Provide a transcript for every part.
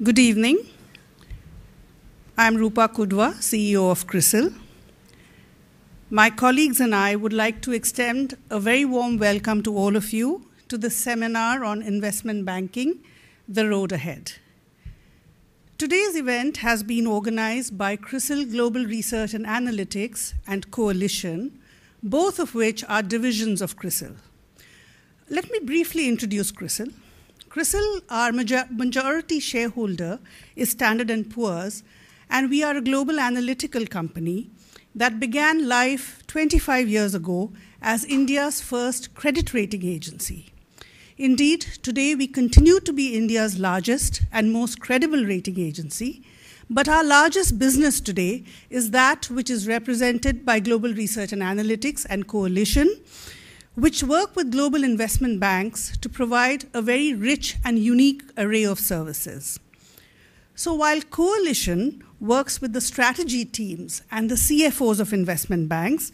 Good evening. I'm Rupa Kudva, CEO of CRISIL. My colleagues and I would like to extend a very warm welcome to all of you to the seminar on investment banking, The Road Ahead. Today's event has been organized by CRISIL Global Research and Analytics and Coalition, both of which are divisions of CRISIL. Let me briefly introduce CRISIL. CRISIL, our majority shareholder, is Standard & Poor's, and we are a global analytical company that began life 25 years ago as India's first credit rating agency. Indeed, today we continue to be India's largest and most credible rating agency, but our largest business today is that which is represented by Global Research and Analytics and Coalition, which work with global investment banks to provide a very rich and unique array of services. So while Coalition works with the strategy teams and the CFOs of investment banks,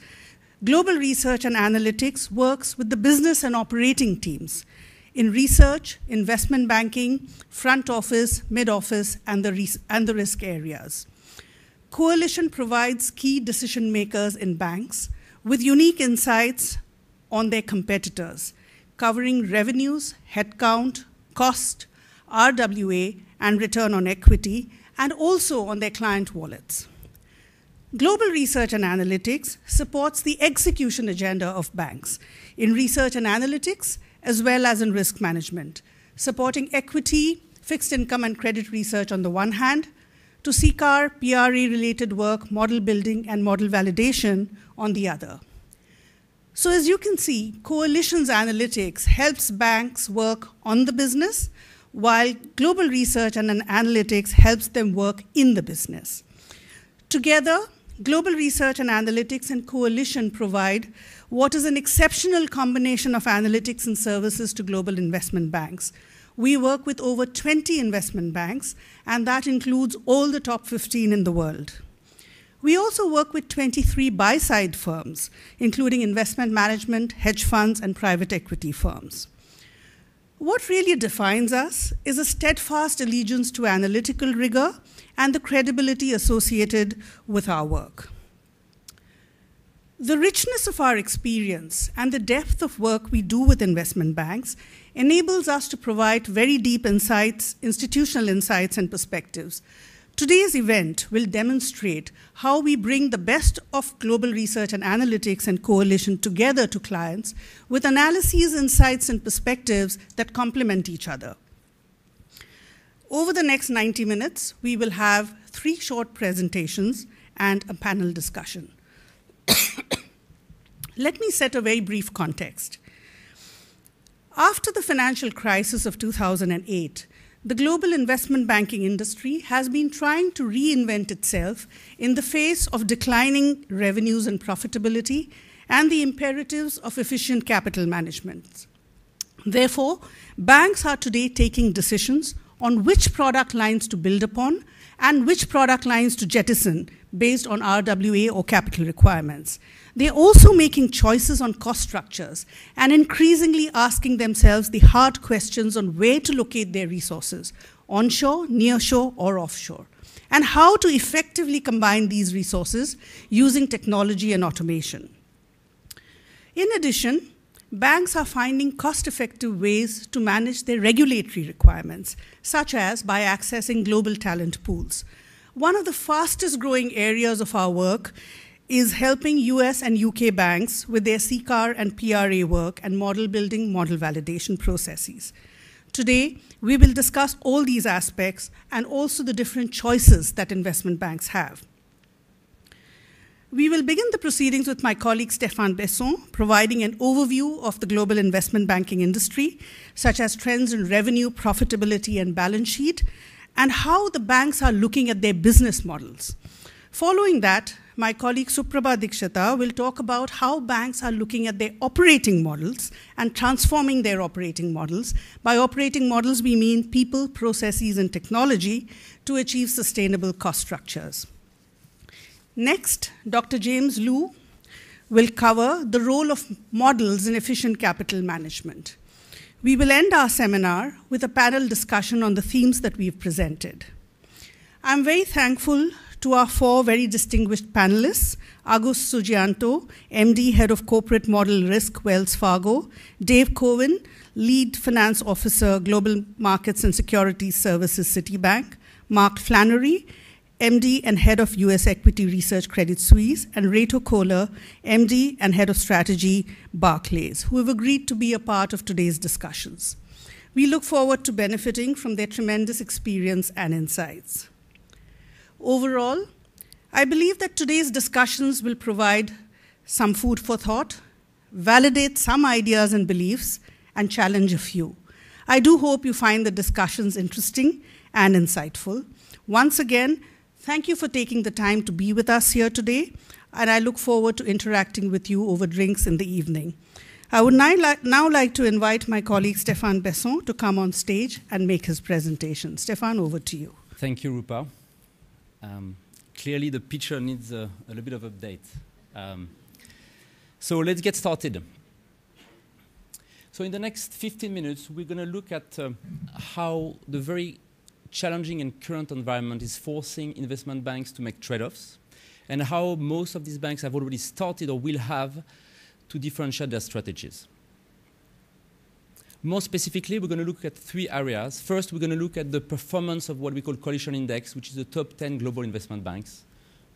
Global Research and Analytics works with the business and operating teams in research, investment banking, front office, mid office, and the, and the risk areas. Coalition provides key decision makers in banks with unique insights on their competitors, covering revenues, headcount, cost, RWA, and return on equity, and also on their client wallets. Global Research and Analytics supports the execution agenda of banks in research and analytics as well as in risk management, supporting equity, fixed income, and credit research on the one hand, to CCAR, PRA related work, model building, and model validation on the other. So as you can see, Coalition's analytics helps banks work on the business, while global research and analytics helps them work in the business. Together, global research and analytics and coalition provide what is an exceptional combination of analytics and services to global investment banks. We work with over 20 investment banks, and that includes all the top 15 in the world. We also work with 23 buy side firms, including investment management, hedge funds, and private equity firms. What really defines us is a steadfast allegiance to analytical rigor and the credibility associated with our work. The richness of our experience and the depth of work we do with investment banks enables us to provide very deep insights, institutional insights, and perspectives Today's event will demonstrate how we bring the best of global research and analytics and coalition together to clients with analyses, insights, and perspectives that complement each other. Over the next 90 minutes, we will have three short presentations and a panel discussion. Let me set a very brief context. After the financial crisis of 2008, the global investment banking industry has been trying to reinvent itself in the face of declining revenues and profitability and the imperatives of efficient capital management. Therefore, banks are today taking decisions on which product lines to build upon and which product lines to jettison based on RWA or capital requirements. They're also making choices on cost structures and increasingly asking themselves the hard questions on where to locate their resources onshore, nearshore, or offshore, and how to effectively combine these resources using technology and automation. In addition, banks are finding cost effective ways to manage their regulatory requirements, such as by accessing global talent pools. One of the fastest growing areas of our work is helping US and UK banks with their CCAR and PRA work and model building, model validation processes. Today, we will discuss all these aspects and also the different choices that investment banks have. We will begin the proceedings with my colleague Stéphane Besson, providing an overview of the global investment banking industry, such as trends in revenue, profitability, and balance sheet, and how the banks are looking at their business models. Following that, my colleague Suprabha Dikshita will talk about how banks are looking at their operating models and transforming their operating models. By operating models, we mean people, processes, and technology to achieve sustainable cost structures. Next, Dr. James Lu will cover the role of models in efficient capital management. We will end our seminar with a panel discussion on the themes that we've presented. I'm very thankful to our four very distinguished panelists, Agus Sudjianto, MD, Head of Corporate Model Risk, Wells Fargo, Dave Cohen, Lead Finance Officer, Global Markets and Securities Services, Citibank, Mark Flannery, MD and Head of US Equity Research, Credit Suisse, and Reto Kohler, MD and Head of Strategy, Barclays, who have agreed to be a part of today's discussions. We look forward to benefiting from their tremendous experience and insights. Overall, I believe that today's discussions will provide some food for thought, validate some ideas and beliefs, and challenge a few. I do hope you find the discussions interesting and insightful. Once again, Thank you for taking the time to be with us here today, and I look forward to interacting with you over drinks in the evening. I would now like, to invite my colleague Stéphane Besson to come on stage and make his presentation. Stéphane, over to you. Thank you, Rupa. Um, clearly, the picture needs a, a little bit of update. Um, so let's get started. So in the next 15 minutes, we're going to look at uh, how the very challenging and current environment is forcing investment banks to make trade-offs, and how most of these banks have already started or will have to differentiate their strategies. More specifically, we're going to look at three areas. First, we're going to look at the performance of what we call coalition index, which is the top 10 global investment banks,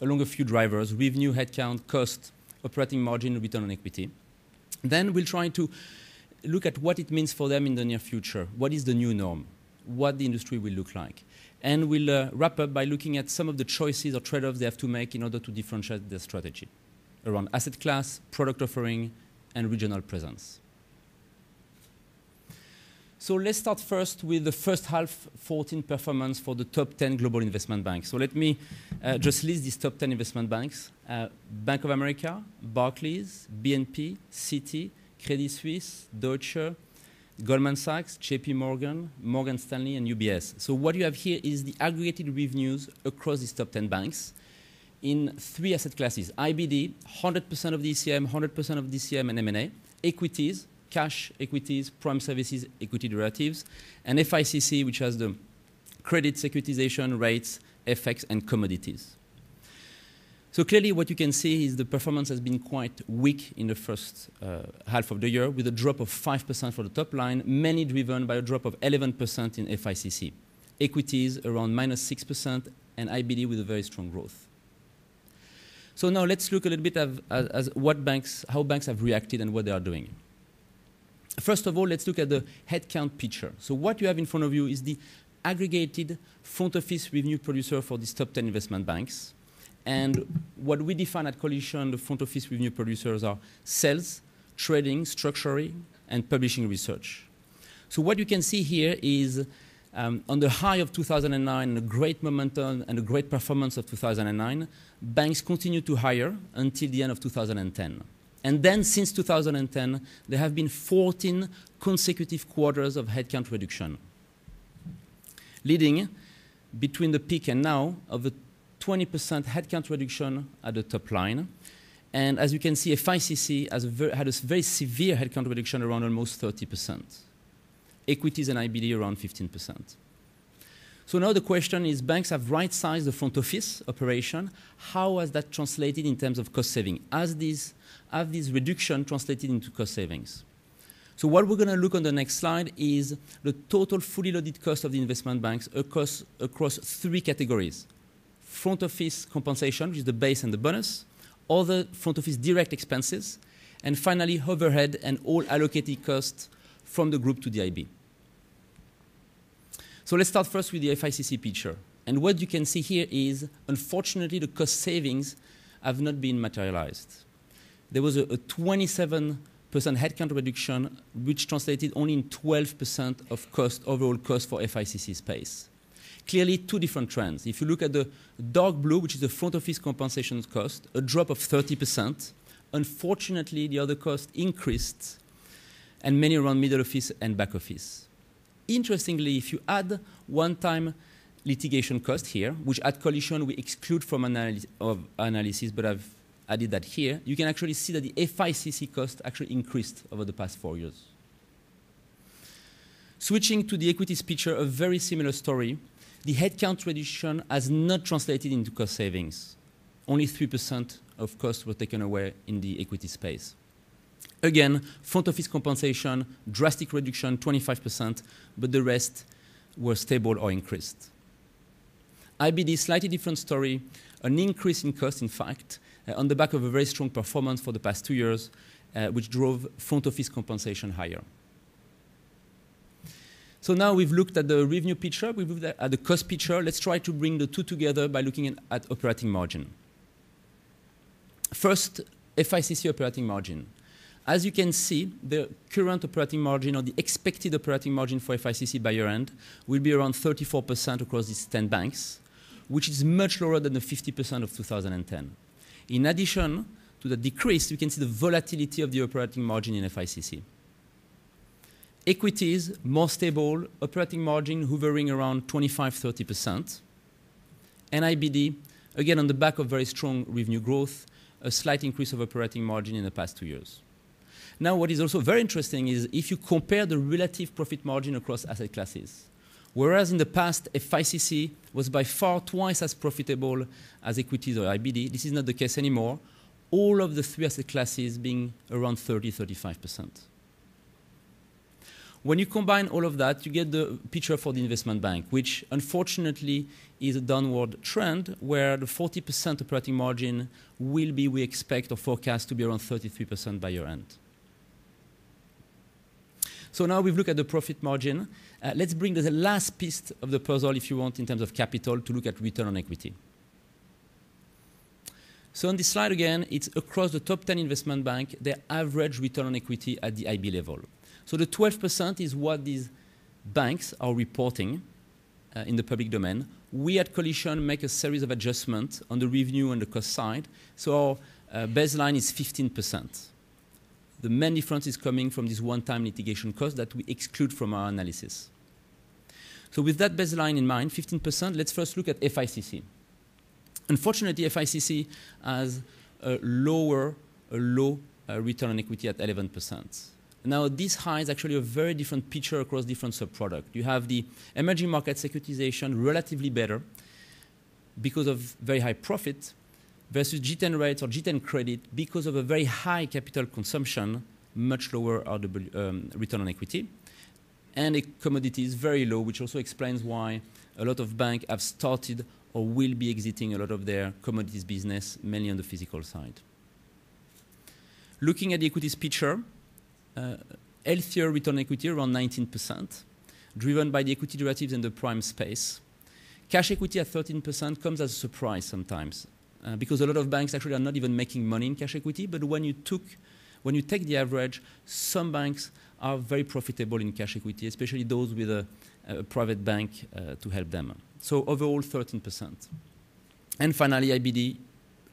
along a few drivers, revenue, headcount, cost, operating margin, return on equity. Then we'll try to look at what it means for them in the near future. What is the new norm? what the industry will look like. And we'll uh, wrap up by looking at some of the choices or trade-offs they have to make in order to differentiate their strategy around asset class, product offering, and regional presence. So let's start first with the first half 14 performance for the top 10 global investment banks. So let me uh, just list these top 10 investment banks. Uh, Bank of America, Barclays, BNP, Citi, Credit Suisse, Deutsche, Goldman Sachs, JP Morgan, Morgan Stanley, and UBS. So what you have here is the aggregated revenues across these top 10 banks in three asset classes. IBD, 100% of DCM, 100% of DCM and M&A. Equities, cash equities, prime services, equity derivatives. And FICC, which has the credit securitization rates, FX, and commodities. So clearly what you can see is the performance has been quite weak in the first uh, half of the year with a drop of 5% for the top line, mainly driven by a drop of 11% in FICC. Equities around minus 6% and IBD with a very strong growth. So now let's look a little bit at, what banks, how banks have reacted and what they are doing. First of all, let's look at the headcount picture. So what you have in front of you is the aggregated front office revenue producer for these top 10 investment banks. And what we define at Coalition, the front office revenue producers are sales, trading, structuring, and publishing research. So what you can see here is um, on the high of 2009 a great momentum and a great performance of 2009, banks continued to hire until the end of 2010. And then since 2010, there have been 14 consecutive quarters of headcount reduction, leading between the peak and now of a 20% headcount reduction at the top line. And as you can see, FICC has a very, had a very severe headcount reduction around almost 30%. Equities and IBD around 15%. So now the question is, banks have right-sized the front office operation. How has that translated in terms of cost saving? Has this, have these reduction translated into cost savings? So what we're going to look on the next slide is the total fully loaded cost of the investment banks across, across three categories front office compensation, which is the base and the bonus, other front office direct expenses, and finally overhead and all allocated costs from the group to the IB. So let's start first with the FICC picture. And what you can see here is, unfortunately, the cost savings have not been materialized. There was a, a 27% headcount reduction, which translated only in 12% of cost, overall cost for FICC space clearly two different trends. If you look at the dark blue, which is the front office compensation cost, a drop of 30%. Unfortunately, the other cost increased, and many around middle office and back office. Interestingly, if you add one-time litigation cost here, which at Coalition we exclude from analysis, but I've added that here, you can actually see that the FICC cost actually increased over the past four years. Switching to the equities picture, a very similar story. The headcount reduction has not translated into cost savings. Only 3% of costs were taken away in the equity space. Again, front office compensation, drastic reduction, 25%, but the rest were stable or increased. IBD, slightly different story, an increase in cost, in fact, on the back of a very strong performance for the past two years, uh, which drove front office compensation higher. So now we've looked at the revenue picture, we've looked at the cost picture. Let's try to bring the two together by looking at, at operating margin. First, FICC operating margin. As you can see, the current operating margin or the expected operating margin for FICC by year-end will be around 34% across these 10 banks, which is much lower than the 50% of 2010. In addition to the decrease, we can see the volatility of the operating margin in FICC. Equities, more stable, operating margin hovering around 25-30%. And IBD, again, on the back of very strong revenue growth, a slight increase of operating margin in the past two years. Now, what is also very interesting is if you compare the relative profit margin across asset classes. Whereas in the past, FICC was by far twice as profitable as equities or IBD, this is not the case anymore. All of the three asset classes being around 30 35%. When you combine all of that, you get the picture for the investment bank, which unfortunately is a downward trend where the 40% operating margin will be, we expect or forecast to be around 33% by year end. So now we've looked at the profit margin. Uh, let's bring the last piece of the puzzle, if you want, in terms of capital, to look at return on equity. So on this slide again, it's across the top 10 investment bank, their average return on equity at the IB level. So the 12% is what these banks are reporting uh, in the public domain. We at Coalition make a series of adjustments on the revenue and the cost side. So our uh, baseline is 15%. The main difference is coming from this one-time litigation cost that we exclude from our analysis. So with that baseline in mind, 15%, let's first look at FICC. Unfortunately, FICC has a lower, a low uh, return on equity at 11%. Now, this hides actually a very different picture across different sub-products. You have the emerging market securitization relatively better because of very high profit versus G10 rates or G10 credit because of a very high capital consumption, much lower RW, um, return on equity. And a commodity is very low, which also explains why a lot of banks have started or will be exiting a lot of their commodities business, mainly on the physical side. Looking at the equities picture, uh, healthier return on equity around 19%, driven by the equity derivatives and the prime space. Cash equity at 13% comes as a surprise sometimes, uh, because a lot of banks actually are not even making money in cash equity, but when you, took, when you take the average, some banks are very profitable in cash equity, especially those with a, a private bank uh, to help them. So overall, 13%. And finally, IBD,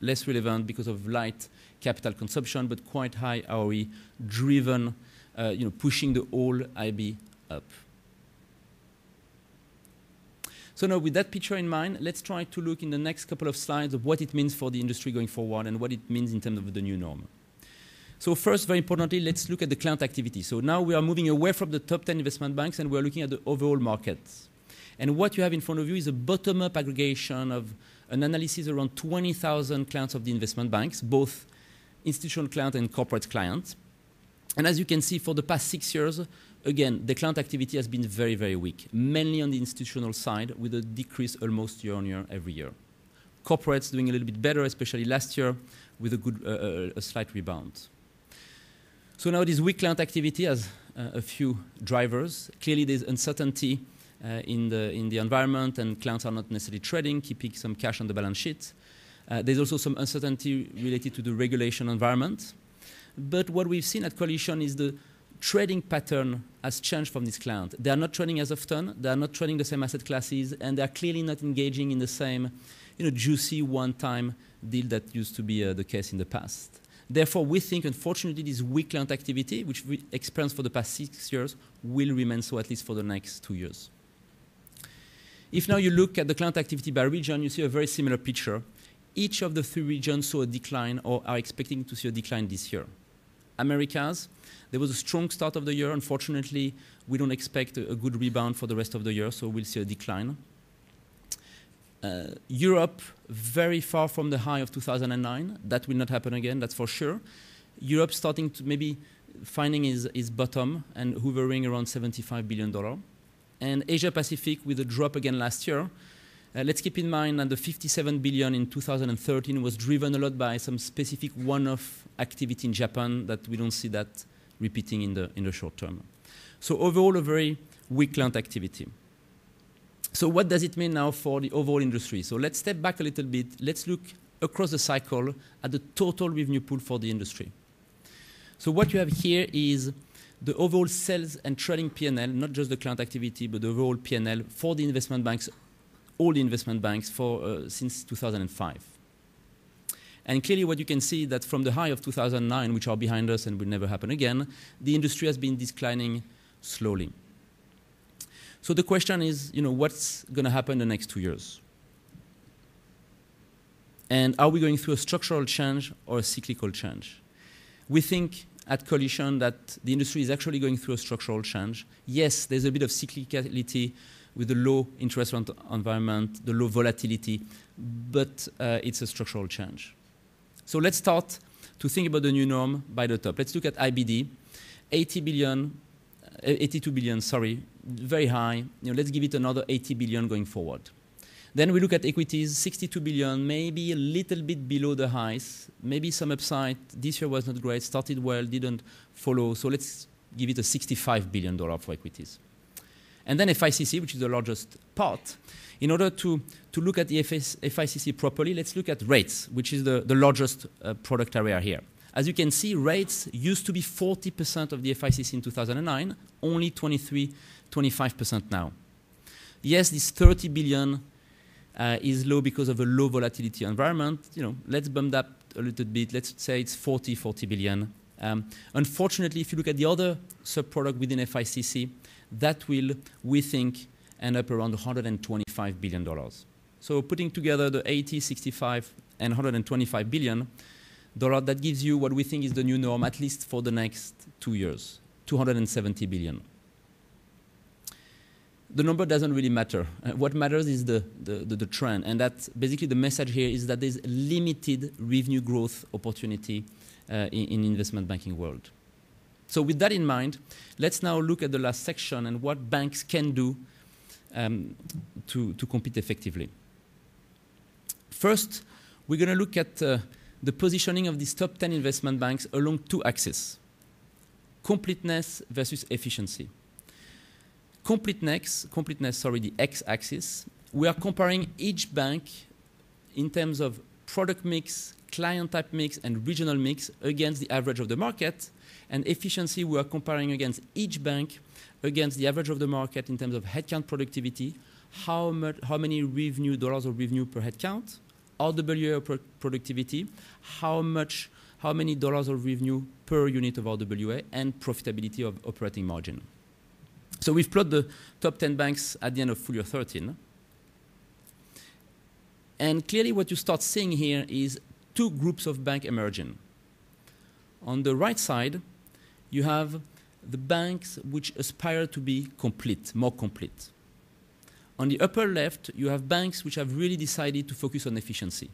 less relevant because of light capital consumption, but quite high ROE, driven, uh, you know, pushing the whole IB up. So now with that picture in mind, let's try to look in the next couple of slides of what it means for the industry going forward and what it means in terms of the new norm. So first, very importantly, let's look at the client activity. So now we are moving away from the top 10 investment banks and we're looking at the overall market. And what you have in front of you is a bottom-up aggregation of an analysis around 20,000 clients of the investment banks, both institutional client and corporate client. And as you can see, for the past six years, again, the client activity has been very, very weak, mainly on the institutional side, with a decrease almost year on year every year. Corporates doing a little bit better, especially last year, with a good, uh, uh a slight rebound. So now this weak client activity has uh, a few drivers. Clearly, there's uncertainty in, the, in the environment, and clients are not necessarily trading, keeping some cash on the balance sheet. There's also some uncertainty related to the regulation environment. But what we've seen at Coalition is the trading pattern has changed from this client. They are not trading as often, they are not trading the same asset classes, and they are clearly not engaging in the same you know, juicy one-time deal that used to be uh, the case in the past. Therefore, we think, unfortunately, this weak client activity, which we experienced for the past six years, will remain so at least for the next two years. If now you look at the client activity by region, you see a very similar picture each of the three regions saw a decline or are expecting to see a decline this year. Americas, there was a strong start of the year. Unfortunately, we don't expect a, good rebound for the rest of the year, so we'll see a decline. Uh, Europe, very far from the high of 2009. That will not happen again, that's for sure. Europe starting to maybe finding his bottom and hovering around $75 billion. And Asia Pacific with a drop again last year. Uh, let's keep in mind that the 57 billion in 2013 was driven a lot by some specific one-off activity in Japan that we don't see that repeating in the, in the short term. So overall, a very weak client activity. So what does it mean now for the overall industry? So let's step back a little bit. Let's look across the cycle at the total revenue pool for the industry. So what you have here is the overall sales and trading P&L, not just the client activity, but the overall P&L for the investment banks, all the investment banks for uh, since 2005. And clearly what you can see that from the high of 2009, which are behind us and will never happen again, the industry has been declining slowly. So the question is, you know, what's going to happen in the next two years? And are we going through a structural change or a cyclical change? We think at Coalition that the industry is actually going through a structural change. Yes, there's a bit of cyclicality with the low interest rate environment, the low volatility, but uh, it's a structural change. So let's start to think about the new norm by the top. Let's look at IBD, 80 billion, uh, 82 billion, sorry, very high. You know, let's give it another 80 billion going forward. Then we look at equities, 62 billion, maybe a little bit below the highs, maybe some upside. This year was not great, started well, didn't follow. So let's give it a 65 billion dollar for equities. And then FICC, which is the largest part. In order to, to look at the FICC properly, let's look at rates, which is the, the largest uh, product area here. As you can see, rates used to be 40% of the FICC in 2009, only 23, 25% now. Yes, this 30 billion uh, is low because of a low volatility environment. You know, let's bump that a little bit. Let's say it's 40, 40 billion. Um, unfortunately, if you look at the other sub-product within FICC, that will, we think, end up around 125 billion dollars. So putting together the 80, 65, and 125 billion dollar, that gives you what we think is the new norm, at least for the next two years, 270 billion the number doesn't really matter. Uh, what matters is the, the, the, the, trend. And that basically the message here is that there's limited revenue growth opportunity uh, in, in investment banking world. So with that in mind, let's now look at the last section and what banks can do um, to, to compete effectively. First, we're going to look at uh, the positioning of these top 10 investment banks along two axes, completeness versus efficiency completeness, completeness, sorry, the x-axis, we are comparing each bank in terms of product mix, client type mix, and regional mix against the average of the market. And efficiency, we are comparing against each bank against the average of the market in terms of headcount productivity, how, much, how many revenue, dollars of revenue per headcount, RWA productivity, how much, how many dollars of revenue per unit of RWA, and profitability of operating margin. So we've plotted the top 10 banks at the end of full year 13. And clearly what you start seeing here is two groups of bank emerging. On the right side, you have the banks which aspire to be complete, more complete. On the upper left, you have banks which have really decided to focus on efficiency.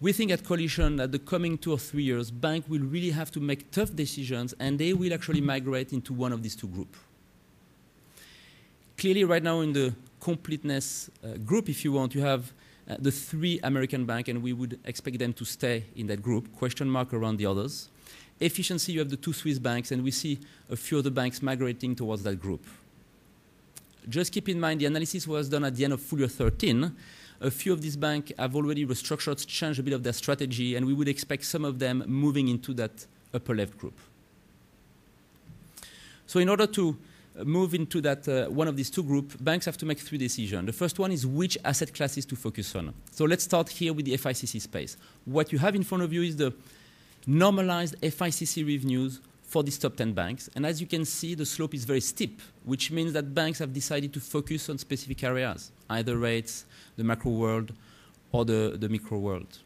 We think at Coalition that the coming two or three years, banks will really have to make tough decisions and they will actually migrate into one of these two groups. Clearly, right now in the completeness uh, group, if you want, you have uh, the three American banks, and we would expect them to stay in that group. Question mark around the others. Efficiency, you have the two Swiss banks, and we see a few other banks migrating towards that group. Just keep in mind the analysis was done at the end of full year 13, a few of these banks have already restructured, changed a bit of their strategy, and we would expect some of them moving into that upper left group. So in order to move into that uh, one of these two groups, banks have to make three decisions. The first one is which asset classes to focus on. So let's start here with the FICC space. What you have in front of you is the normalized FICC revenues for these top 10 banks. And as you can see, the slope is very steep, which means that banks have decided to focus on specific areas, either rates, the macro world, or the, the micro world.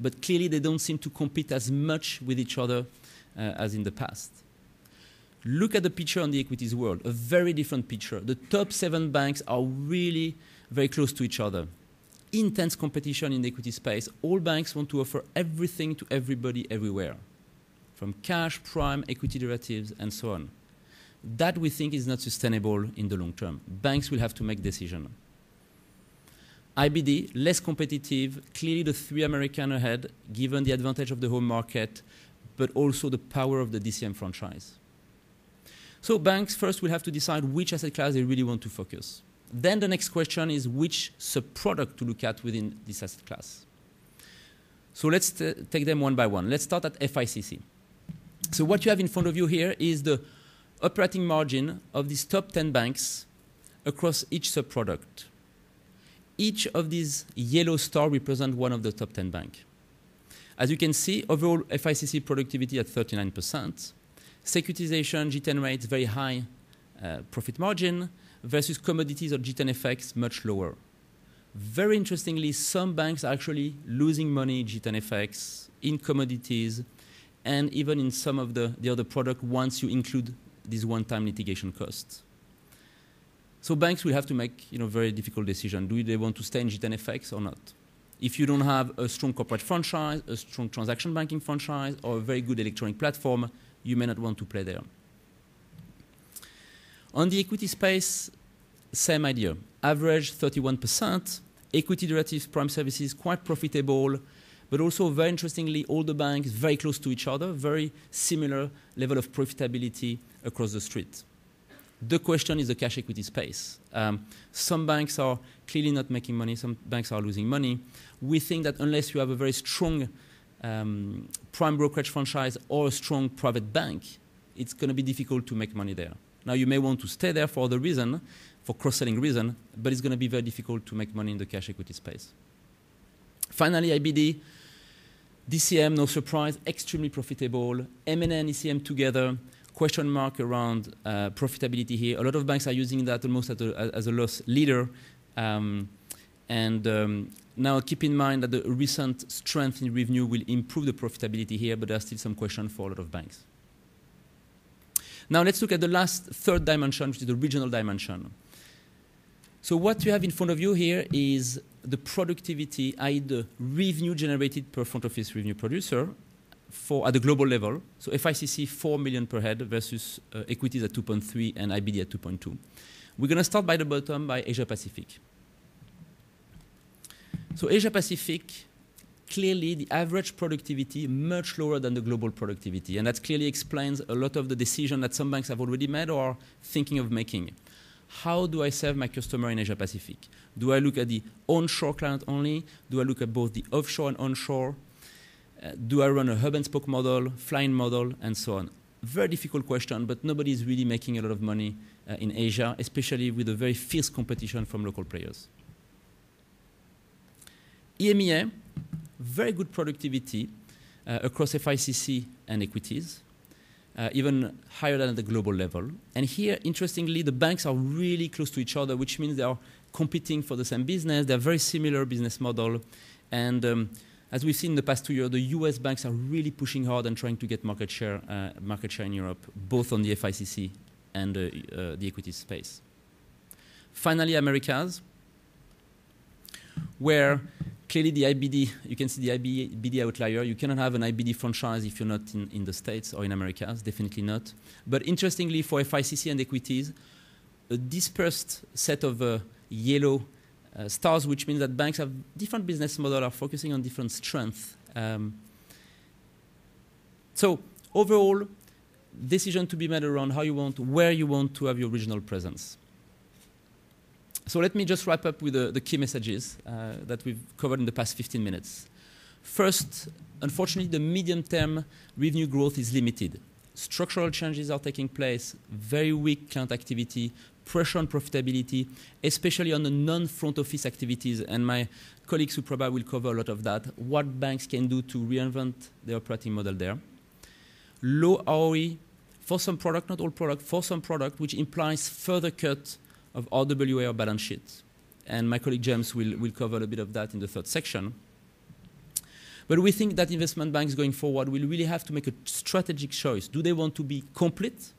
but clearly they don't seem to compete as much with each other uh, as in the past. Look at the picture on the equities world, a very different picture. The top seven banks are really very close to each other. Intense competition in the equity space. All banks want to offer everything to everybody everywhere, from cash, prime, equity derivatives, and so on. That we think is not sustainable in the long term. Banks will have to make decisions. IBD, less competitive, clearly the three American ahead, given the advantage of the home market, but also the power of the DCM franchise. So banks first will have to decide which asset class they really want to focus. Then the next question is which sub-product to look at within this asset class. So let's take them one by one. Let's start at FICC. So what you have in front of you here is the operating margin of these top 10 banks across each sub-product. Each of these yellow stars represent one of the top 10 banks. As you can see, overall FICC productivity at 39%, securitization, G10 rates, very high uh, profit margin, versus commodities or G10 FX, much lower. Very interestingly, some banks are actually losing money in G10 FX, in commodities, and even in some of the, the other products once you include these one-time litigation costs. So banks will have to make you know, very difficult decision. Do they want to stay in G10 FX or not? If you don't have a strong corporate franchise, a strong transaction banking franchise, or a very good electronic platform, you may not want to play there. On the equity space, same idea. Average 31%. Equity derivatives, prime services, quite profitable, but also very interestingly, all the banks very close to each other, very similar level of profitability across the street. The question is the cash equity space. Um, some banks are clearly not making money, some banks are losing money. We think that unless you have a very strong um, prime brokerage franchise or a strong private bank, it's going to be difficult to make money there. Now, you may want to stay there for the reason, for cross-selling reason, but it's going to be very difficult to make money in the cash equity space. Finally, IBD, DCM, no surprise, extremely profitable. M&A and ECM together, question mark around uh, profitability here. A lot of banks are using that almost as a, as a loss leader. Um, and um, now keep in mind that the recent strength in revenue will improve the profitability here, but there are still some questions for a lot of banks. Now let's look at the last third dimension, which is the regional dimension. So what you have in front of you here is the productivity, i.e. the revenue generated per front office revenue producer for at the global level. So FICC 4 million per head versus uh, equities at 2.3 and IBD at 2.2. We're going to start by the bottom by Asia Pacific. So Asia Pacific clearly the average productivity much lower than the global productivity. And that clearly explains a lot of the decision that some banks have already made or are thinking of making. How do I serve my customer in Asia Pacific? Do I look at the onshore client only? Do I look at both the offshore and onshore? Uh, do I run a hub and spoke model, flying model, and so on? Very difficult question, but nobody is really making a lot of money uh, in Asia, especially with a very fierce competition from local players. EMEA, very good productivity uh, across FICC and equities, uh, even higher than at the global level. And here, interestingly, the banks are really close to each other, which means they are competing for the same business. They're very similar business model. And um, as we've seen in the past two years, the US banks are really pushing hard and trying to get market share, uh, market share in Europe, both on the FICC and uh, uh, the equity space. Finally, Americas, where clearly the IBD, you can see the IBD outlier. You cannot have an IBD franchise if you're not in, in the States or in Americas, definitely not. But interestingly, for FICC and equities, a dispersed set of uh, yellow uh, stars, which means that banks have different business models, are focusing on different strengths. Um, so overall, decision to be made around how you want, where you want to have your regional presence. So let me just wrap up with the, the key messages uh, that we've covered in the past 15 minutes. First, unfortunately, the medium-term revenue growth is limited. Structural changes are taking place, very weak client activity, pressure on profitability, especially on the non-front office activities. And my colleagues who probably will cover a lot of that, what banks can do to reinvent their operating model there. Low ROE for some product, not all product, for some product, which implies further cut of RWA or balance sheet. And my colleague James will, will cover a bit of that in the third section. But we think that investment banks going forward will really have to make a strategic choice. Do they want to be complete?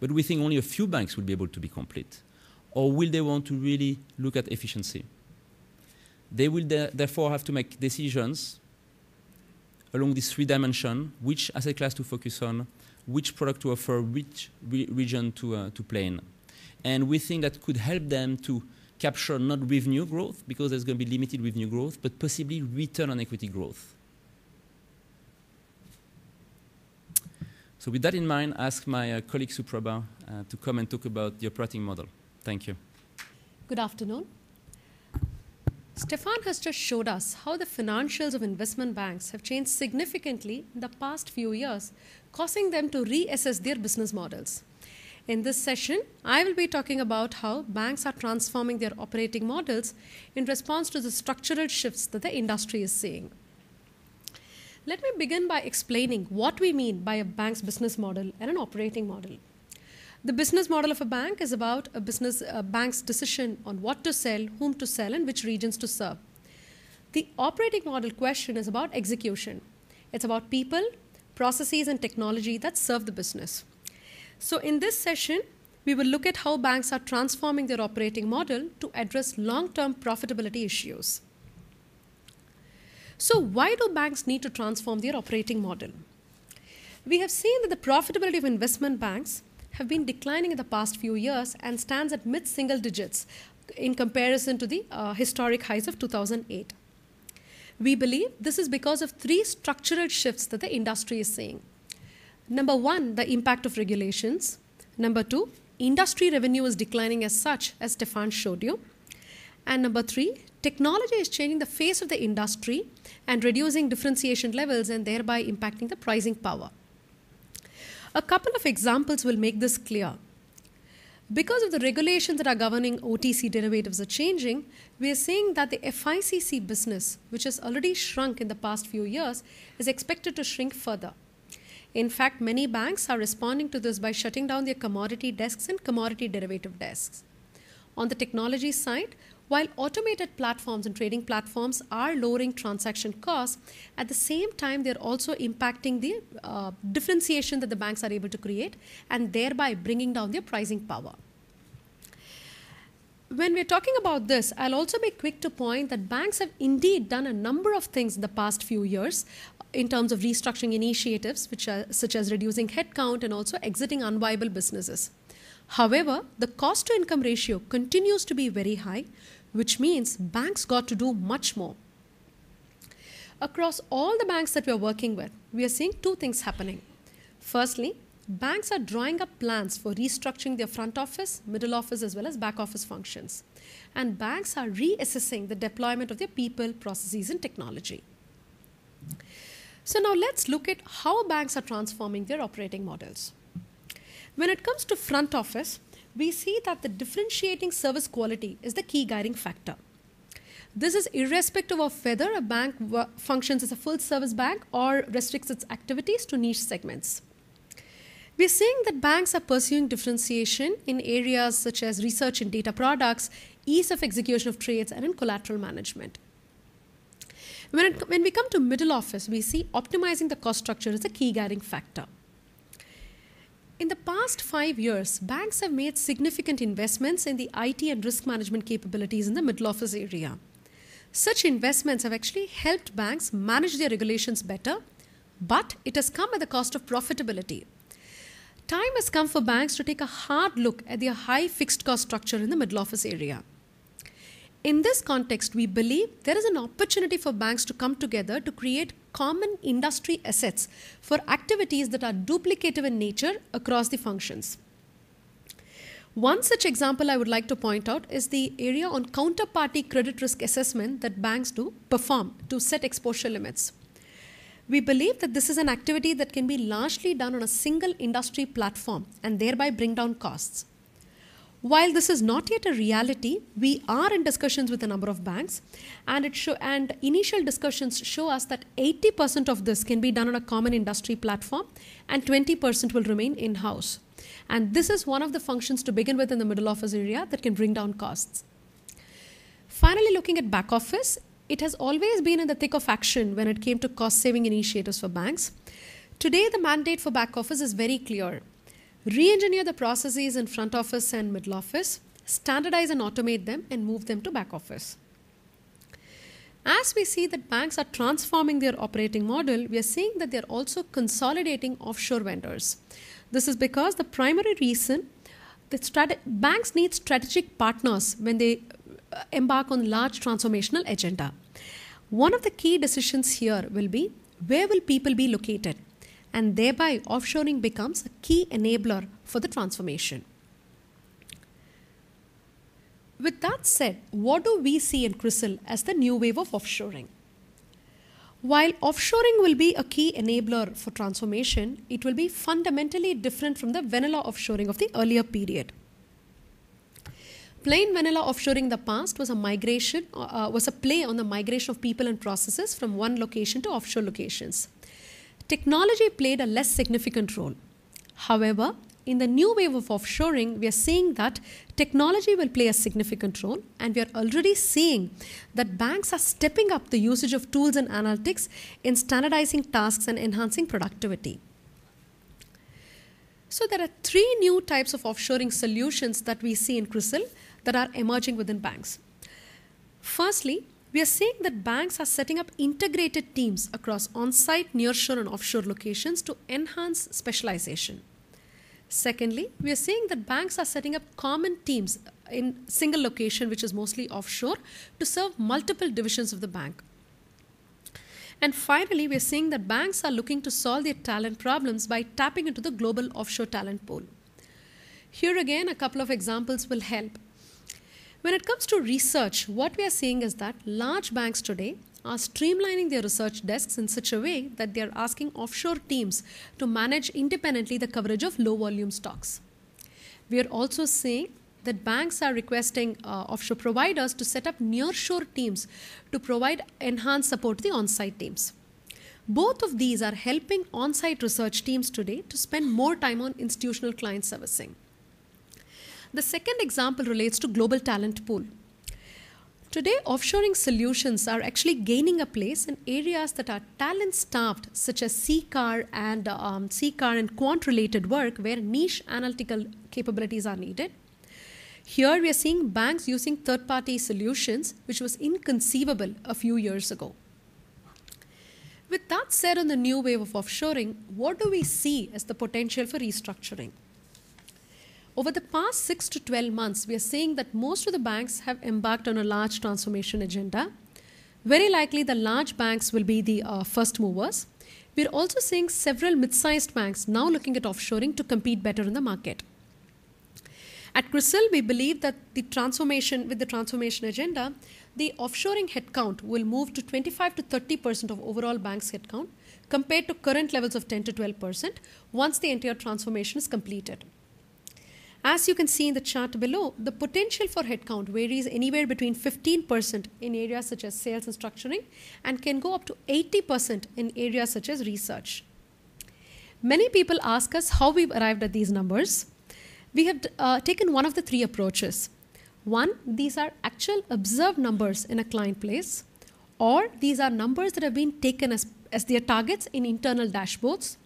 But we think only a few banks will be able to be complete. Or will they want to really look at efficiency? They will therefore have to make decisions along this three dimension, which asset class to focus on, which product to offer, which re region to, uh, to play in. And we think that could help them to capture not revenue growth, because there's going to be limited revenue growth, but possibly return on equity growth. So with that in mind, I ask my uh, colleague Suprabha uh, to come and talk about the operating model. Thank you. Good afternoon. Stefan has just showed us how the financials of investment banks have changed significantly in the past few years, causing them to reassess their business models. In this session, I will be talking about how banks are transforming their operating models in response to the structural shifts that the industry is seeing. Let me begin by explaining what we mean by a bank's business model and an operating model. The business model of a bank is about a business a bank's decision on what to sell, whom to sell, and which regions to serve. The operating model question is about execution. It's about people, processes, and technology that serve the business. So, in this session, we will look at how banks are transforming their operating model to address long term profitability issues. So, why do banks need to transform their operating model? We have seen that the profitability of investment banks have been declining in the past few years and stands at mid single digits in comparison to the uh, historic highs of 2008. We believe this is because of three structural shifts that the industry is seeing. Number one, the impact of regulations. Number two, industry revenue is declining as such, as Stefan showed you. And number three, technology is changing the face of the industry and reducing differentiation levels and thereby impacting the pricing power. A couple of examples will make this clear. Because of the regulations that are governing OTC derivatives are changing, we are seeing that the FICC business, which has already shrunk in the past few years, is expected to shrink further. In fact, many banks are responding to this by shutting down their commodity desks and commodity derivative desks. On the technology side, while automated platforms and trading platforms are lowering transaction costs, at the same time, they're also impacting the uh, differentiation that the banks are able to create and thereby bringing down their pricing power. When we're talking about this, I'll also be quick to point that banks have indeed done a number of things in the past few years uh, in terms of restructuring initiatives, which are, such as reducing headcount and also exiting unviable businesses. However, the cost to income ratio continues to be very high, which means banks got to do much more. Across all the banks that we are working with, we are seeing two things happening. Firstly, banks are drawing up plans for restructuring their front office, middle office, as well as back office functions. And banks are reassessing the deployment of their people, processes, and technology. So now let's look at how banks are transforming their operating models. When it comes to front office, we see that the differentiating service quality is the key guiding factor. This is irrespective of whether a bank functions as a full service bank or restricts its activities to niche segments. We're seeing that banks are pursuing differentiation in areas such as research and data products, ease of execution of trades, and in collateral management. When, it, when we come to middle office, we see optimizing the cost structure is a key guiding factor. In the past five years, banks have made significant investments in the IT and risk management capabilities in the middle office area. Such investments have actually helped banks manage their regulations better, but it has come at the cost of profitability. Time has come for banks to take a hard look at their high fixed cost structure in the middle office area. In this context, we believe there is an opportunity for banks to come together to create common industry assets for activities that are duplicative in nature across the functions. One such example I would like to point out is the area on counterparty credit risk assessment that banks do perform to set exposure limits. We believe that this is an activity that can be largely done on a single industry platform and thereby bring down costs. While this is not yet a reality, we are in discussions with a number of banks, and it show, and initial discussions show us that 80% of this can be done on a common industry platform, and 20% will remain in-house. And this is one of the functions to begin with in the middle office area that can bring down costs. Finally, looking at back office, it has always been in the thick of action when it came to cost saving initiatives for banks. Today, the mandate for back office is very clear re engineer the processes in front office and middle office, standardize and automate them, and move them to back office. As we see that banks are transforming their operating model, we are seeing that they're also consolidating offshore vendors. This is because the primary reason strate- banks need strategic partners when they embark on large transformational agenda. One of the key decisions here will be where will people be located? And thereby offshoring becomes a key enabler for the transformation. With that said, what do we see in CRISIL as the new wave of offshoring? While offshoring will be a key enabler for transformation, it will be fundamentally different from the vanilla offshoring of the earlier period. Plain vanilla offshoring in the past was a migration, uh, was a play on the migration of people and processes from one location to offshore locations. Technology played a less significant role. However, in the new wave of offshoring, we are seeing that technology will play a significant role, and we are already seeing that banks are stepping up the usage of tools and analytics in standardizing tasks and enhancing productivity. So, there are three new types of offshoring solutions that we see in CRISIL that are emerging within banks. Firstly, we are seeing that banks are setting up integrated teams across on site, nearshore, and offshore locations to enhance specialization. Secondly, we are seeing that banks are setting up common teams in single location, which is mostly offshore, to serve multiple divisions of the bank. And finally, we are seeing that banks are looking to solve their talent problems by tapping into the global offshore talent pool. Here again, a couple of examples will help. When it comes to research, what we are seeing is that large banks today are streamlining their research desks in such a way that they are asking offshore teams to manage independently the coverage of low volume stocks. We are also seeing that banks are requesting uh, offshore providers to set up nearshore teams to provide enhanced support to the on site teams. Both of these are helping on site research teams today to spend more time on institutional client servicing. The second example relates to global talent pool. Today, offshoring solutions are actually gaining a place in areas that are talent starved, such as CCAR and um, CCAR and quant related work, where niche analytical capabilities are needed. Here, we are seeing banks using third party solutions, which was inconceivable a few years ago. With that said, on the new wave of offshoring, what do we see as the potential for restructuring? Over the past 6 to 12 months, we are seeing that most of the banks have embarked on a large transformation agenda. Very likely, the large banks will be the uh, first movers. We're also seeing several mid sized banks now looking at offshoring to compete better in the market. At CRISIL, we believe that the transformation, with the transformation agenda, the offshoring headcount will move to 25 to 30 percent of overall banks' headcount compared to current levels of 10 to 12 percent once the entire transformation is completed. As you can see in the chart below, the potential for headcount varies anywhere between 15% in areas such as sales and structuring and can go up to 80% in areas such as research. Many people ask us how we've arrived at these numbers. We have uh, taken one of the three approaches. One, these are actual observed numbers in a client place, or these are numbers that have been taken as, as their targets in internal dashboards.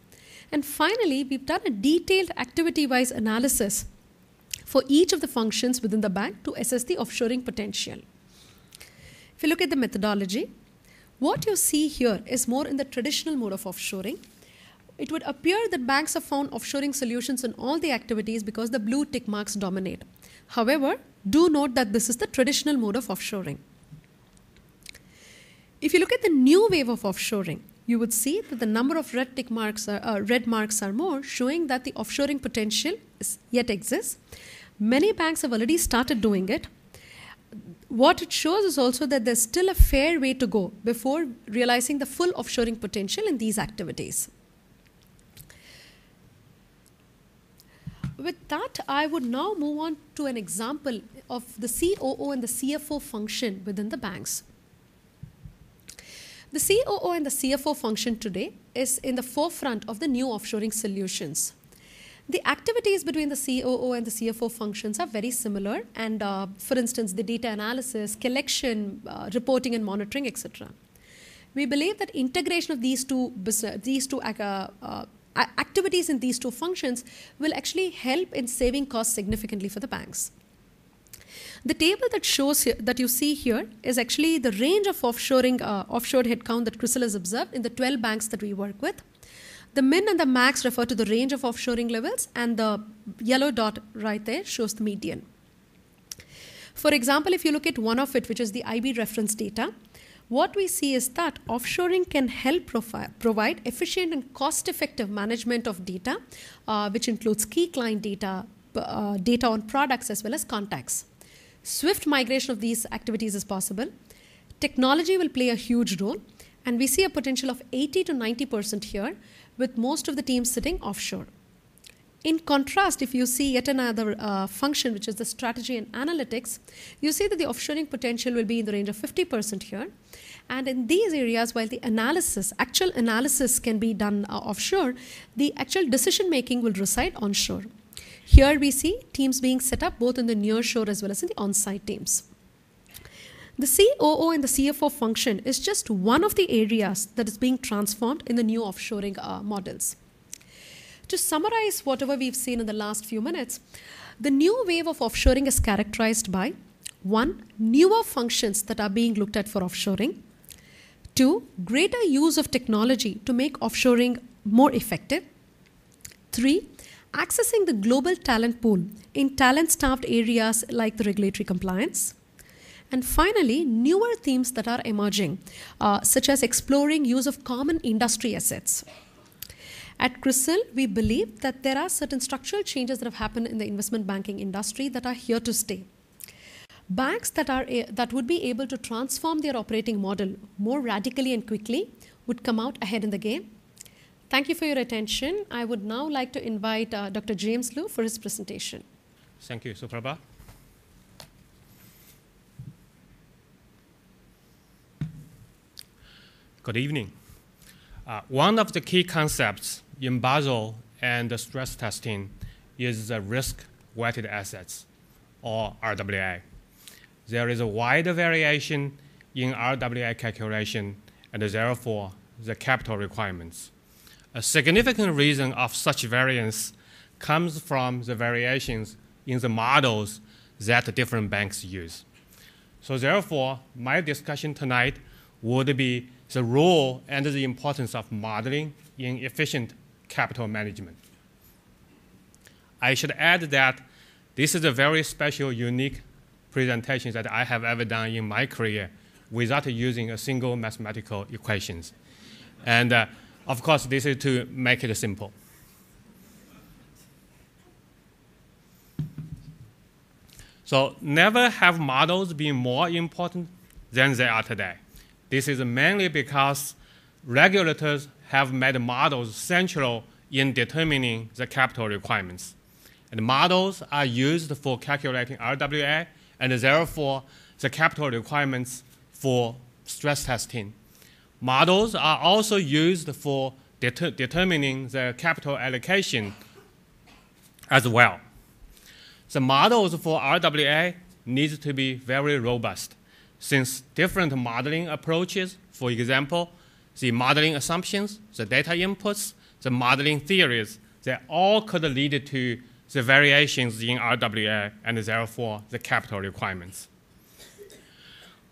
And finally, we've done a detailed activity wise analysis for each of the functions within the bank to assess the offshoring potential. If you look at the methodology, what you see here is more in the traditional mode of offshoring. It would appear that banks have found offshoring solutions in all the activities because the blue tick marks dominate. However, do note that this is the traditional mode of offshoring. If you look at the new wave of offshoring, you would see that the number of red tick marks are, uh, red marks are more, showing that the offshoring potential is, yet exists. Many banks have already started doing it. What it shows is also that there's still a fair way to go before realizing the full offshoring potential in these activities. With that, I would now move on to an example of the COO and the CFO function within the banks. The COO and the CFO function today is in the forefront of the new offshoring solutions. The activities between the COO and the CFO functions are very similar, and uh, for instance, the data analysis, collection, uh, reporting, and monitoring, etc. We believe that integration of these two these two uh, uh activities in these two functions will actually help in saving costs significantly for the banks. The table that shows here, that you see here is actually the range of offshoring uh, offshore headcount that CRISIL has observed in the 12 banks that we work with. The min and the max refer to the range of offshoring levels, and the yellow dot right there shows the median. For example, if you look at one of it, which is the IB reference data, what we see is that offshoring can help provide efficient and cost effective management of data, uh, which includes key client data, uh, data on products, as well as contacts. Swift migration of these activities is possible. Technology will play a huge role, and we see a potential of 80 to 90% here, with most of the teams sitting offshore. In contrast, if you see yet another uh, function, which is the strategy and analytics, you see that the offshoring potential will be in the range of 50% here. And in these areas, while the analysis, actual analysis can be done uh, offshore, the actual decision making will reside onshore. Here we see teams being set up both in the near shore as well as in the on site teams. The COO and the CFO function is just one of the areas that is being transformed in the new offshoring uh, models. To summarize whatever we've seen in the last few minutes, the new wave of offshoring is characterized by one, newer functions that are being looked at for offshoring, two, greater use of technology to make offshoring more effective, three, accessing the global talent pool in talent starved areas like the regulatory compliance. And finally, newer themes that are emerging, uh, such as exploring use of common industry assets. At CRISIL, we believe that there are certain structural changes that have happened in the investment banking industry that are here to stay. Banks that, are, that would be able to transform their operating model more radically and quickly would come out ahead in the game. Thank you for your attention. I would now like to invite uh, Dr. James Liu for his presentation. Thank you, Suprabha. Good evening. Uh, one of the key concepts in Basel and the stress testing is the risk-weighted assets, or RWA. There is a wide variation in RWA calculation and therefore the capital requirements. A significant reason of such variance comes from the variations in the models that different banks use. So therefore, my discussion tonight would be the role and the importance of modeling in efficient capital management. I should add that this is a very special, unique presentation that I have ever done in my career without using a single mathematical equations. And uh, of course, this is to make it simple. So never have models been more important than they are today. This is mainly because regulators have made models central in determining the capital requirements. And models are used for calculating RWA and therefore the capital requirements for stress testing. Models are also used for det determining the capital allocation as well. The models for RWA need to be very robust since different modeling approaches, for example, the modeling assumptions, the data inputs, the modeling theories, they all could lead to the variations in RWA and therefore the capital requirements.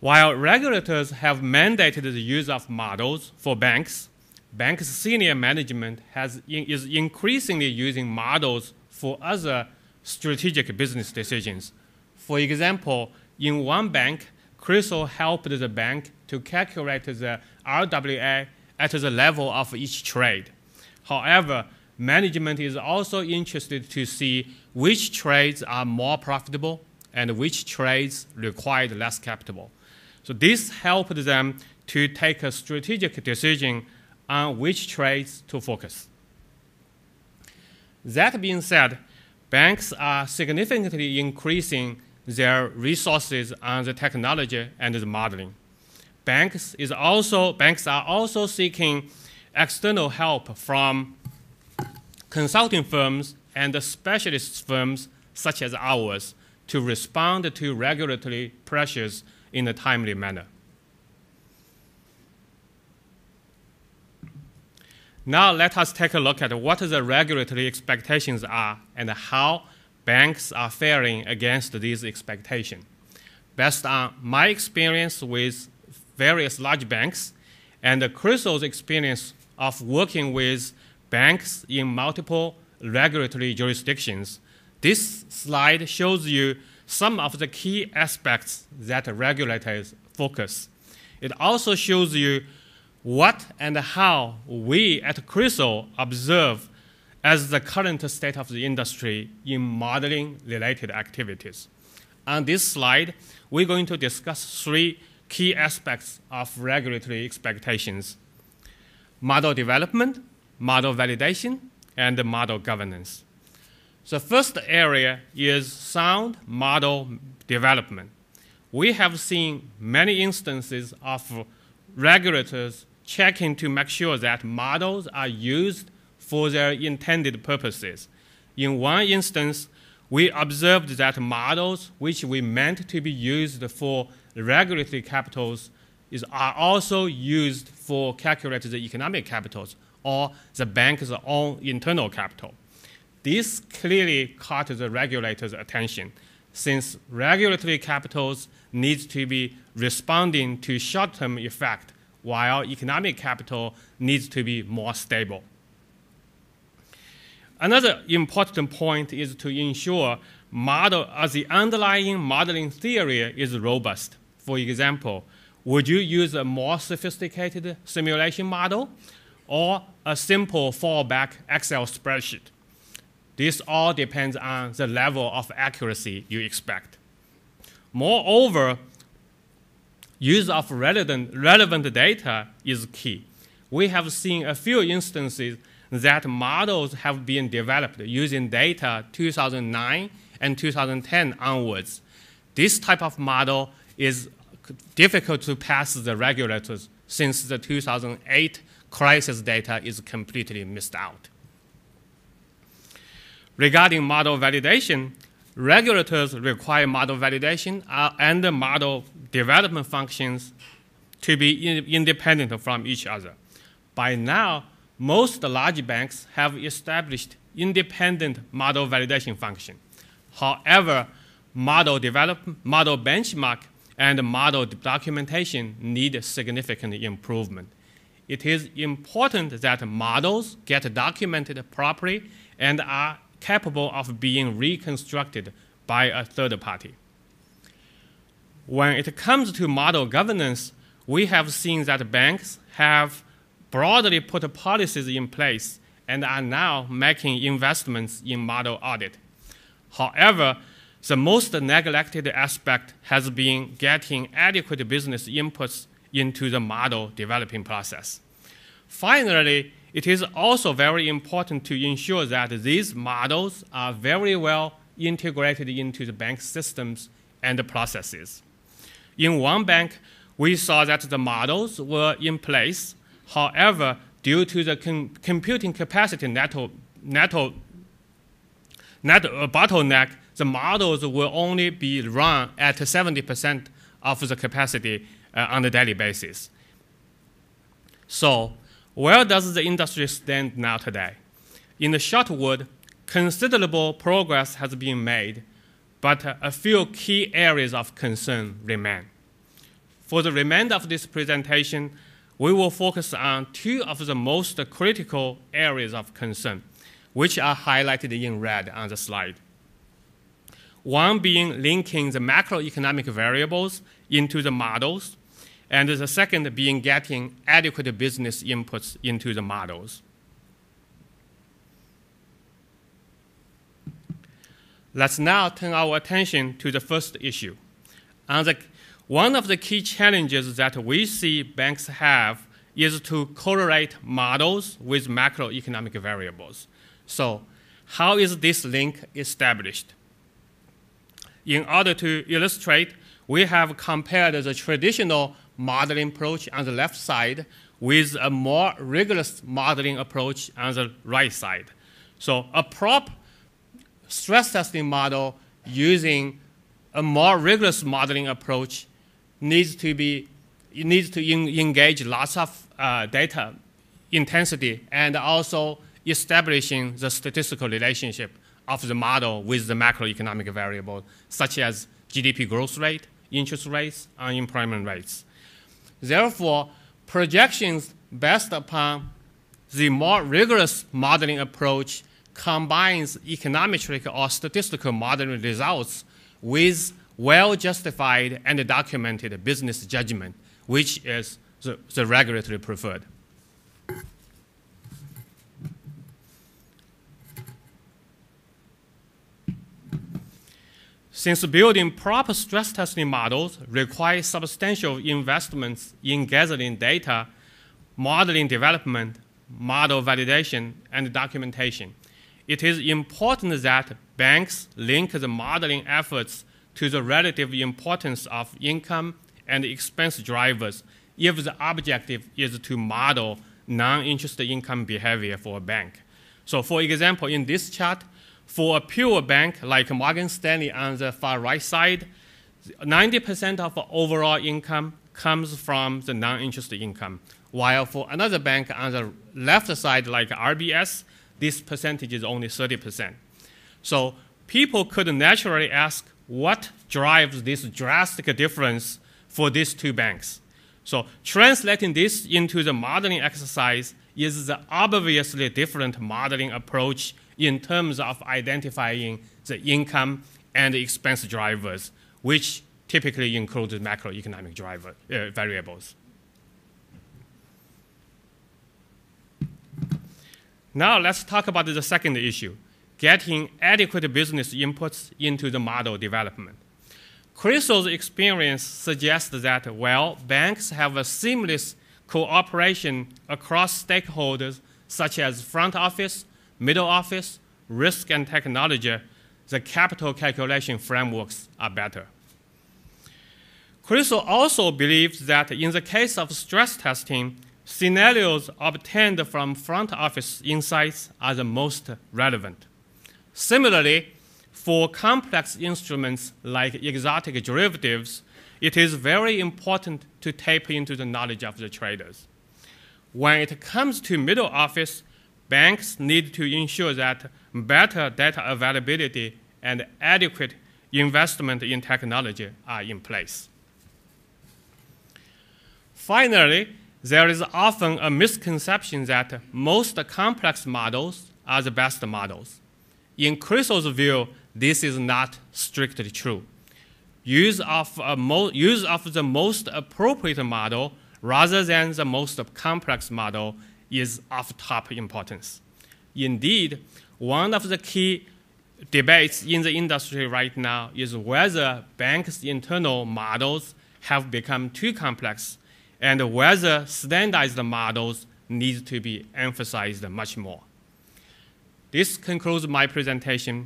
While regulators have mandated the use of models for banks, banks' senior management has, is increasingly using models for other strategic business decisions. For example, in one bank, CRISIL helped the bank to calculate the RWA at the level of each trade. However, management is also interested to see which trades are more profitable and which trades require less capital. So this helped them to take a strategic decision on which trades to focus. That being said, banks are significantly increasing their resources on the technology and the modeling. Banks, is also, banks are also seeking external help from consulting firms and specialist firms such as ours to respond to regulatory pressures in a timely manner. Now let us take a look at what the regulatory expectations are and how banks are faring against these expectations. Based on my experience with various large banks and CRISIL's experience of working with banks in multiple regulatory jurisdictions, this slide shows you some of the key aspects that regulators focus. It also shows you what and how we at CRISIL observe as the current state of the industry in modeling related activities. On this slide, we're going to discuss three key aspects of regulatory expectations model development, model validation, and model governance. The first area is sound model development. We have seen many instances of regulators checking to make sure that models are used for their intended purposes. In one instance, we observed that models which we meant to be used for regulatory capitals is, are also used for calculating the economic capitals or the bank's own internal capital. This clearly caught the regulator's attention since regulatory capitals need to be responding to short-term effect while economic capital needs to be more stable. Another important point is to ensure model as the underlying modeling theory is robust. For example, would you use a more sophisticated simulation model or a simple fallback Excel spreadsheet? This all depends on the level of accuracy you expect. Moreover, use of relevant, relevant data is key. We have seen a few instances that models have been developed using data 2009 and 2010 onwards. This type of model is difficult to pass the regulators since the 2008 crisis data is completely missed out. Regarding model validation, regulators require model validation uh, and model development functions to be independent from each other. By now, most large banks have established independent model validation function. However, model development, model benchmark, and model documentation need significant improvement. It is important that models get documented properly and are capable of being reconstructed by a third party. When it comes to model governance, we have seen that banks have broadly put policies in place and are now making investments in model audit. However, the most neglected aspect has been getting adequate business inputs into the model developing process. Finally, it is also very important to ensure that these models are very well integrated into the bank systems and the processes. In one bank, we saw that the models were in place. However, due to the com computing capacity uh, bottleneck, the models will only be run at 70% of the capacity uh, on a daily basis. So, where does the industry stand now today? In the short word, considerable progress has been made, but a few key areas of concern remain. For the remainder of this presentation, we will focus on two of the most critical areas of concern, which are highlighted in red on the slide. One being linking the macroeconomic variables into the models, and the second being getting adequate business inputs into the models. Let's now turn our attention to the first issue. On The, one of the key challenges that we see banks have is to correlate models with macroeconomic variables. So, how is this link established? In order to illustrate, we have compared the traditional modeling approach on the left side with a more rigorous modeling approach on the right side. So, a prop stress testing model using a more rigorous modeling approach needs to be needs to in, engage lots of uh, data intensity and also establishing the statistical relationship of the model with the macroeconomic variable, such as GDP growth rate, interest rates, unemployment rates. Therefore, projections based upon the more rigorous modeling approach combines econometric or statistical modeling results with well-justified and documented business judgment, which is the, the regulatory preferred. Since building proper stress testing models requires substantial investments in gathering data, modeling development, model validation, and documentation, it is important that banks link the modeling efforts to the relative importance of income and expense drivers if the objective is to model non-interest income behavior for a bank. So for example, in this chart, for a pure bank like Morgan Stanley on the far right side, 90% of overall income comes from the non-interest income. While for another bank on the left side, like RBS, this percentage is only 30%. So people could naturally ask what drives this drastic difference for these two banks. So translating this into the modeling exercise is the obviously different modeling approach in terms of identifying the income and expense drivers, which typically include macroeconomic driver uh, variables. Now let's talk about the second issue, getting adequate business inputs into the model development. CRISIL's experience suggests that, well, banks have a seamless cooperation across stakeholders such as front office, middle office, risk and technology, the capital calculation frameworks are better. CRISIL also believes that in the case of stress testing, scenarios obtained from front office insights are the most relevant. Similarly, for complex instruments like exotic derivatives, it is very important to tap into the knowledge of the traders. When it comes to middle office, banks need to ensure that better data availability and adequate investment in technology are in place. Finally, there is often a misconception that most complex models are the best models. In CRISIL's view, this is not strictly true. Use of, uh, use of the most appropriate model rather than the most complex model is of top importance. Indeed, one of the key debates in the industry right now is whether banks' internal models have become too complex and whether standardized models need to be emphasized much more. This concludes my presentation.